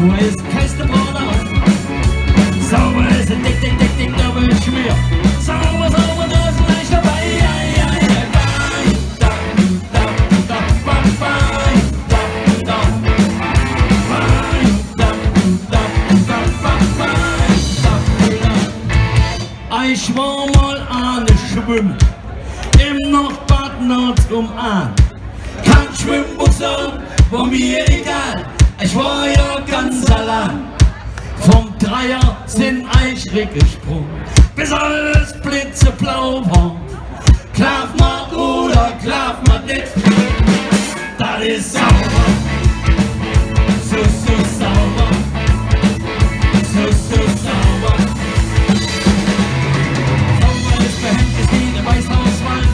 so ist Kästebroder. Sauber ist ein dick, dick, dick, dick, Doppelschmier. Sauber, sauber, da ist leicht dabei. Ei, ei, ei, Bein, da, da, da, ba, Bein, da, da. Bein, da, da, da, ba, Bein, da, da. Ich war mal an Schwimmen im Nordbad Nordum an. Kein Schwimmbusse, war mir egal, ich war ja ganz allein, vom Dreier sind Eichweg gesprungen, bis alles blitzeblau war. Klappt mal oder klappt mal nicht, das ist sauber, so, so sauber, so, so sauber. Sauber ist behändes Lied im Weißhauswald,